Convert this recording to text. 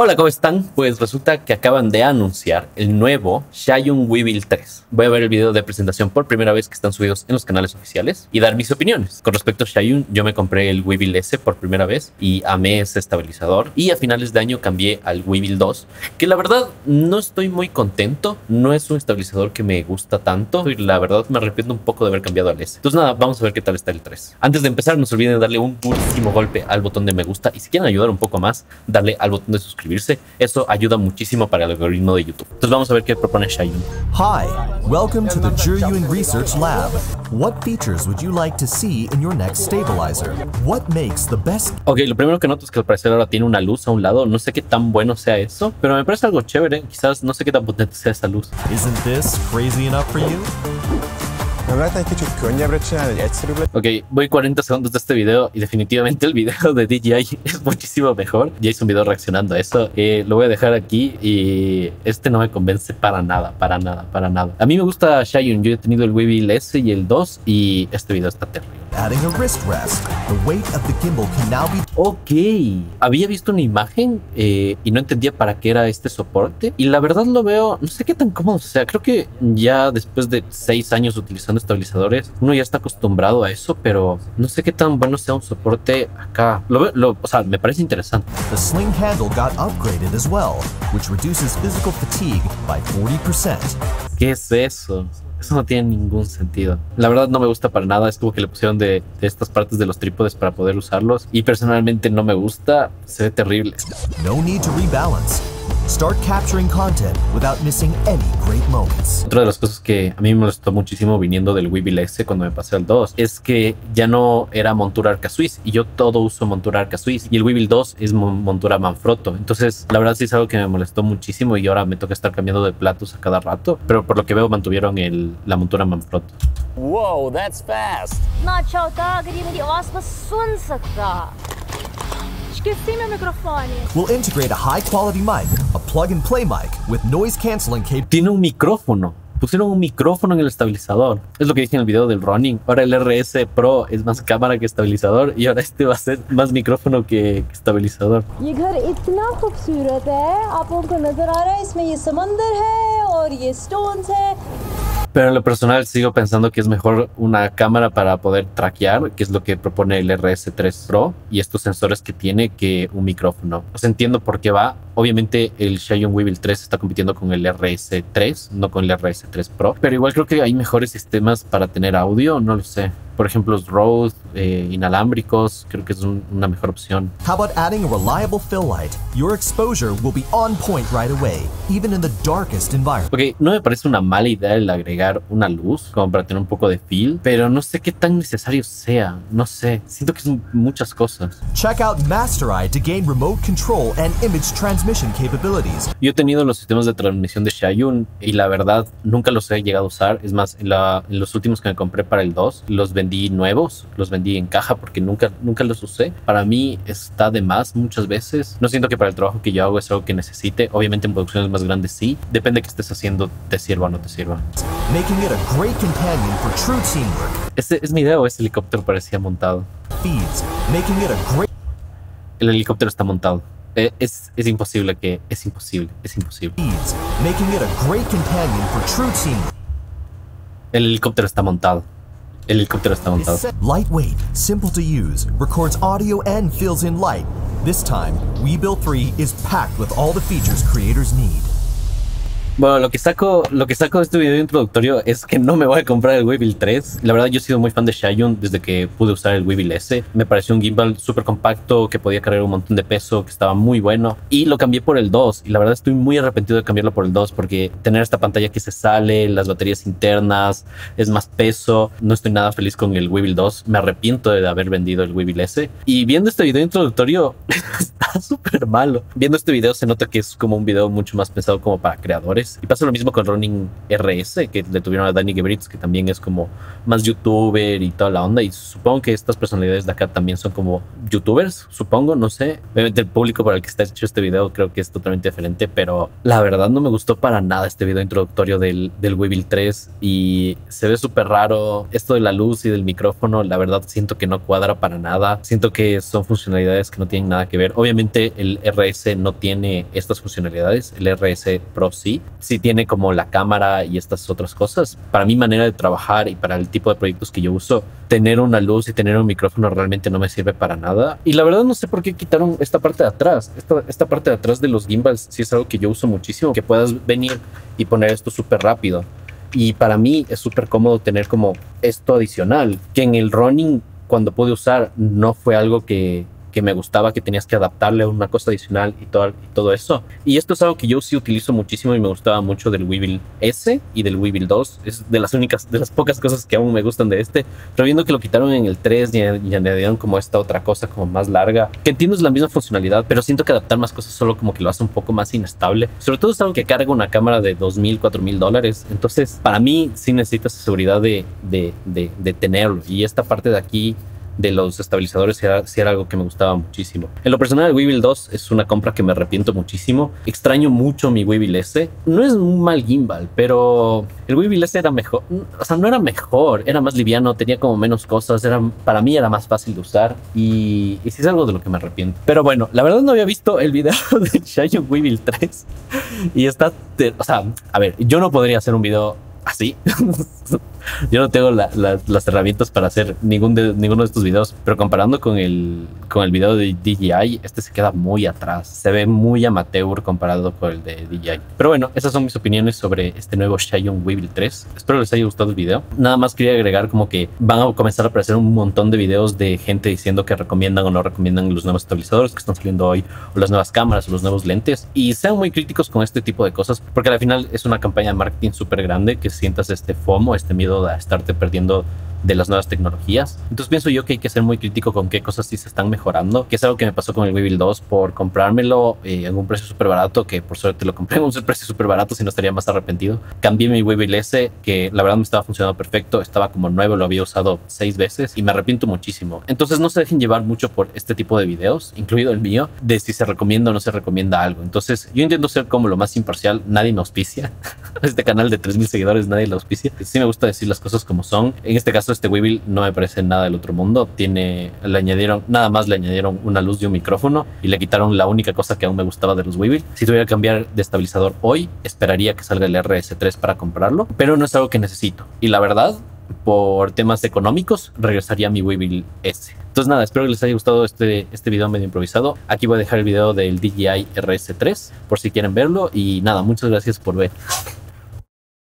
Hola, ¿cómo están? Pues resulta que acaban de anunciar el nuevo Xiaoyun Weevil 3. Voy a ver el video de presentación por primera vez que están subidos en los canales oficiales y dar mis opiniones. Con respecto a Xiaoyun, yo me compré el Weevil S por primera vez y amé ese estabilizador. Y a finales de año cambié al Weevil 2, que la verdad no estoy muy contento. No es un estabilizador que me gusta tanto y la verdad me arrepiento un poco de haber cambiado al S. Entonces nada, vamos a ver qué tal está el 3. Antes de empezar, no se olviden de darle un purísimo golpe al botón de me gusta y si quieren ayudar un poco más, darle al botón de suscribirse eso ayuda muchísimo para el algoritmo de YouTube. Entonces vamos a ver qué propone Xiaoyun. Hi, welcome to the Juryun Research Lab. What features would you like to see in your next stabilizer? What makes the best? Ok, lo primero que noto es que al parecer ahora tiene una luz a un lado. No sé qué tan bueno sea eso, pero me parece algo chévere. Quizás no sé qué tan potente sea esa luz. Isn't this crazy enough for you? Ok, voy 40 segundos de este video y definitivamente el video de DJI es muchísimo mejor. Ya hice un video reaccionando a eso. Eh, lo voy a dejar aquí y este no me convence para nada, para nada, para nada. A mí me gusta Xiaoyun. Yo he tenido el Weevil S y el 2 y este video está terrible. Adding a wrist rest. The weight of the gimbal can now be Ok, había visto una imagen eh, y no entendía para qué era este soporte. Y la verdad lo veo, no sé qué tan cómodo sea. Creo que ya después de 6 años utilizando estabilizadores, uno ya está acostumbrado a eso, pero no sé qué tan bueno sea un soporte acá. Lo veo, lo- o sea, me parece interesante. The sling handle got upgraded as well, which reduces physical fatigue by 40%. ¿Qué es eso? Eso no tiene ningún sentido. La verdad no me gusta para nada. Es como que le pusieron de, estas partes de los trípodes para poder usarlos. Y personalmente no me gusta. Se ve terrible. No need to rebalance. Start capturing content without missing any great moments. Otra de las cosas que a mí me molestó muchísimo viniendo del Weevil X cuando me pasé al 2 es que ya no era montura arca suiz y yo todo uso montura arca suiz y el Weevil 2 es montura manfrotto. Entonces, la verdad sí es algo que me molestó muchísimo y ahora me toca estar cambiando de platos a cada rato, pero por lo que veo mantuvieron el, la montura manfrotto. Wow, that's fast. We'll integrate a high quality mic plug and play mic with noise canceling Tiene un micrófono. Pusieron un micrófono en el estabilizador. Es lo que dije en el video del running. Ahora el RS Pro es más cámara que estabilizador y ahora este va a ser más micrófono que estabilizador. Pero en lo personal sigo pensando que es mejor una cámara para poder traquear, que es lo que propone el RS3 Pro y estos sensores que tiene que un micrófono. Pues entiendo por qué va, Obviamente el Xiaomi Weevil 3 está compitiendo con el RS3, no con el RS3 Pro. Pero igual creo que hay mejores sistemas para tener audio, no lo sé. Por ejemplo, los Rode eh, inalámbricos, creo que es un- una mejor opción. How about adding a reliable fill light? Your exposure will be on point right away, even in the darkest environment. Ok, no me parece una mala idea el agregar una luz como para tener un poco de feel, pero no sé qué tan necesario sea. No sé, siento que son muchas cosas. Check out Master Eye to gain remote control and image transmission. Yo he tenido los sistemas de transmisión de Xiaoyun y la verdad nunca los he llegado a usar. Es más, en, la- en los últimos que me compré para el 2, los vendí nuevos, los vendí en caja porque nunca, nunca los usé. Para mí está de más muchas veces. No siento que para el trabajo que yo hago es algo que necesite. Obviamente en producciones más grandes sí. Depende de qué estés haciendo, te sirva o no te sirva. making it a great companion for true teamwork. ¿Este es mi idea o ese helicóptero parecía montado? Feeds, making it a great El helicóptero está montado. Eh, Es, es imposible que... Es imposible, es imposible. feeds, making it a great companion for true teamwork. El helicóptero está montado. El helicóptero está montado. Lightweight, simple to use, records audio and fills in light. This time, Webuild 3 is packed with all the features creators need. Bueno, lo que saco, lo que saco de este video introductorio es que no me voy a comprar el Weevil 3. La verdad, yo he sido muy fan de Xiaoyun desde que pude usar el Weevil S. Me pareció un gimbal súper compacto que podía cargar un montón de peso, que estaba muy bueno. Y lo cambié por el 2. Y la verdad, estoy muy arrepentido de cambiarlo por el 2 porque tener esta pantalla que se sale, las baterías internas, es más peso. No estoy nada feliz con el Weevil 2. Me arrepiento de haber vendido el Weevil S. Y viendo este video introductorio, está súper malo. Viendo este video se nota que es como un video mucho más pensado como para creadores estabilizadores. Y pasa lo mismo con Ronin RS, que le tuvieron a Danny Gebritz, que también es como más youtuber y toda la onda. Y supongo que estas personalidades de acá también son como youtubers, supongo, no sé. Obviamente el público para el que está hecho este video creo que es totalmente diferente, pero la verdad no me gustó para nada este video introductorio del, del Weevil 3 y se ve súper raro. Esto de la luz y del micrófono, la verdad siento que no cuadra para nada. Siento que son funcionalidades que no tienen nada que ver. Obviamente el RS no tiene estas funcionalidades, el RS Pro sí, sí tiene como la cámara y estas otras cosas. Para mi manera de trabajar y para el tipo de proyectos que yo uso, tener una luz y tener un micrófono realmente no me sirve para nada. Y la verdad no sé por qué quitaron esta parte de atrás. Esta, esta parte de atrás de los gimbals sí es algo que yo uso muchísimo, que puedas venir y poner esto súper rápido. Y para mí es súper cómodo tener como esto adicional, que en el running cuando pude usar no fue algo que, que me gustaba, que tenías que adaptarle a una cosa adicional y todo, y todo eso. Y esto es algo que yo sí utilizo muchísimo y me gustaba mucho del Weevil S y del Weevil 2. Es de las únicas, de las pocas cosas que aún me gustan de este. Pero viendo que lo quitaron en el 3 y, y añadieron como esta otra cosa como más larga, que entiendo es la misma funcionalidad, pero siento que adaptar más cosas solo como que lo hace un poco más inestable. Sobre todo es algo que carga una cámara de 2.000, 4.000 dólares. Entonces, para mí sí necesitas seguridad de, de, de, de tenerlo. Y esta parte de aquí de los estabilizadores era, sí era algo que me gustaba muchísimo. En lo personal, el Weevil 2 es una compra que me arrepiento muchísimo. Extraño mucho mi Weevil S. No es un mal gimbal, pero el Weevil S era mejor. O sea, no era mejor, era más liviano, tenía como menos cosas. Era, para mí era más fácil de usar y, y sí es algo de lo que me arrepiento. Pero bueno, la verdad no había visto el video de Xiaomi Weevil 3 y está, o sea, a ver, yo no podría hacer un video así. Yo no tengo la- la- las herramientas para hacer ningún de, ninguno de estos videos, pero comparando con el, con el video de DJI, este se queda muy atrás. Se ve muy amateur comparado con el de DJI. Pero bueno, esas son mis opiniones sobre este nuevo Xiaomi Weevil 3. Espero les haya gustado el video. Nada más quería agregar como que van a comenzar a aparecer un montón de videos de gente diciendo que recomiendan o no recomiendan los nuevos estabilizadores que están saliendo hoy, o las nuevas cámaras, o los nuevos lentes. Y sean muy críticos con este tipo de cosas, porque al final es una campaña de marketing súper grande que sientas este FOMO, este miedo a estarte perdiendo de las nuevas tecnologías. Entonces pienso yo que hay que ser muy crítico con qué cosas sí se están mejorando, que es algo que me pasó con el Weevil 2 por comprármelo eh, en un precio súper barato, que por suerte lo compré en un precio súper barato, si no estaría más arrepentido. Cambié mi Weevil S, que la verdad me estaba funcionando perfecto, estaba como nuevo, lo había usado seis veces y me arrepiento muchísimo. Entonces no se dejen llevar mucho por este tipo de videos, incluido el mío, de si se recomienda o no se recomienda algo. Entonces yo intento ser como lo más imparcial, nadie me auspicia. este canal de 3.000 seguidores nadie lo auspicia. Sí me gusta decir las cosas como son. En este caso este Weevil no me parece nada del otro mundo. Tiene, le añadieron, nada más le añadieron una luz y un micrófono y le quitaron la única cosa que aún me gustaba de los Weevil. Si tuviera que cambiar de estabilizador hoy, esperaría que salga el RS3 para comprarlo, pero no es algo que necesito. Y la verdad, por temas económicos, regresaría a mi Weevil S. Entonces nada, espero que les haya gustado este, este video medio improvisado. Aquí voy a dejar el video del DJI RS3 por si quieren verlo y nada, muchas gracias por ver.